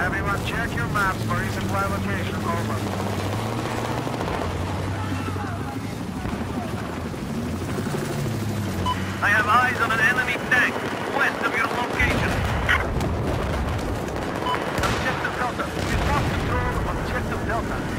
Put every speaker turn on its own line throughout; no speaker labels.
Everyone check your maps for resupply location. Over.
I have eyes on an enemy tank, west of your location.
Objective Delta. We lost control of Objective Delta.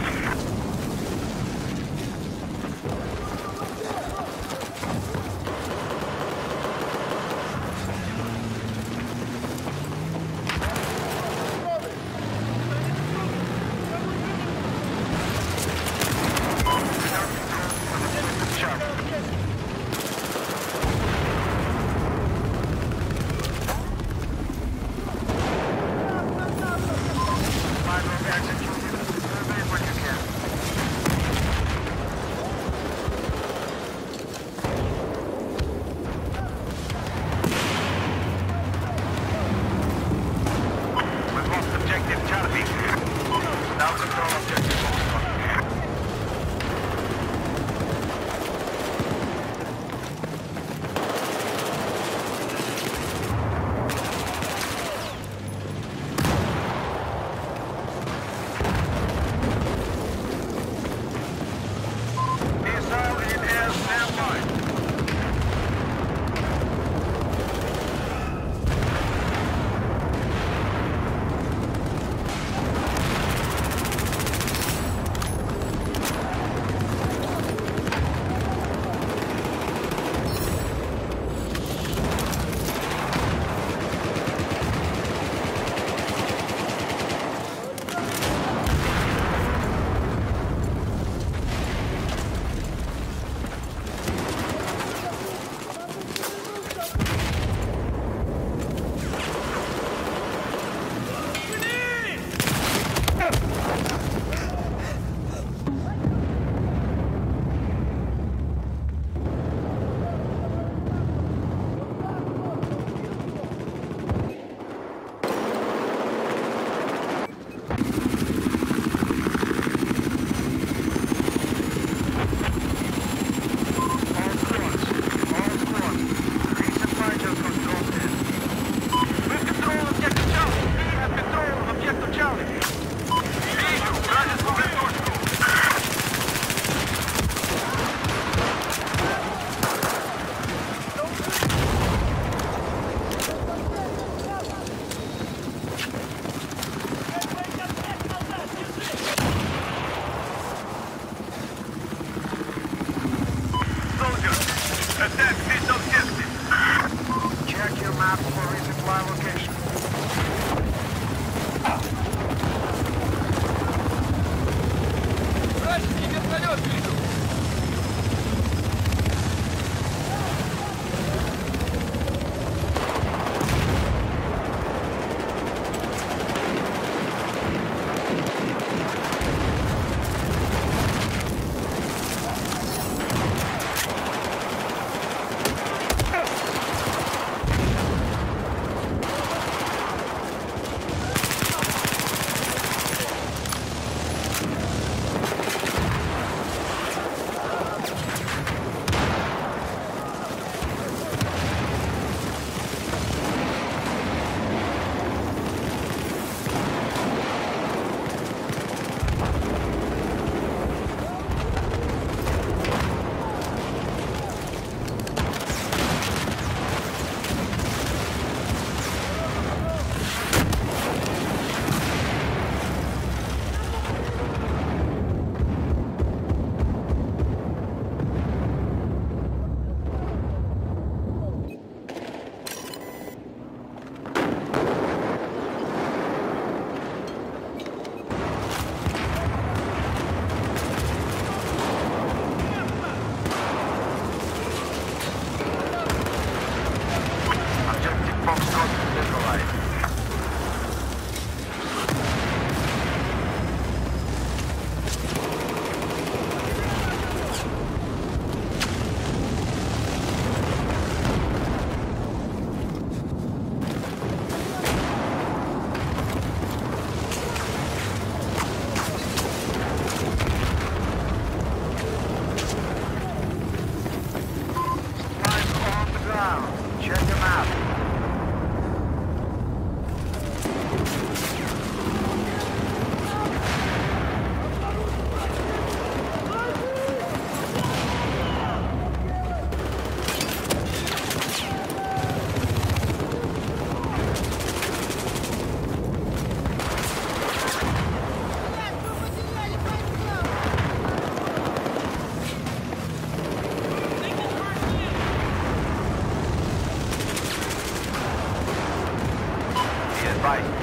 my location. Right.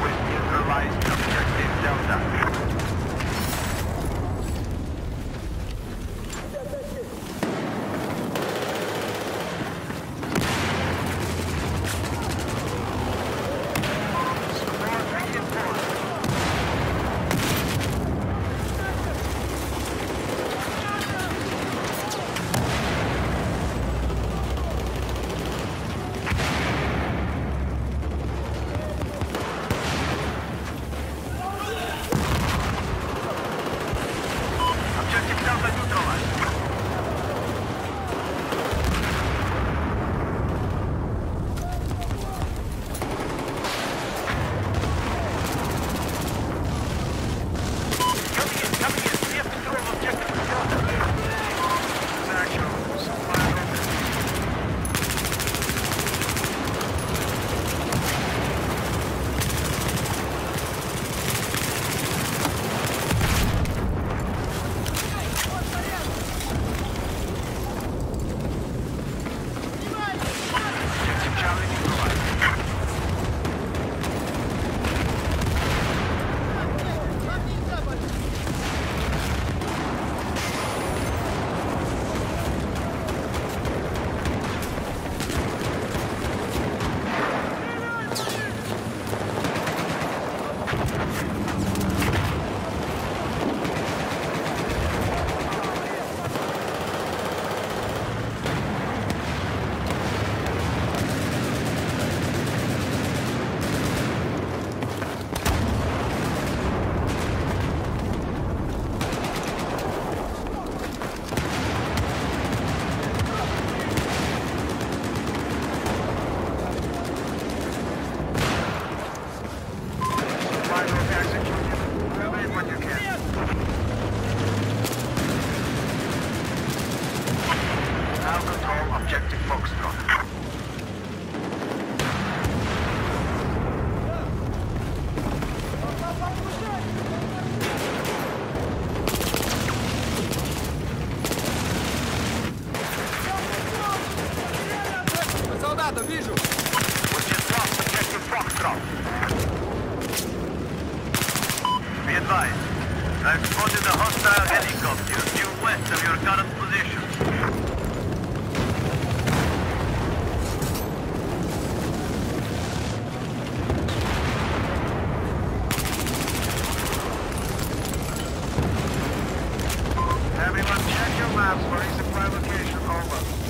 advised. I've spotted a hostile helicopter
due west of
your current position. Everyone check your maps for a supply location, over.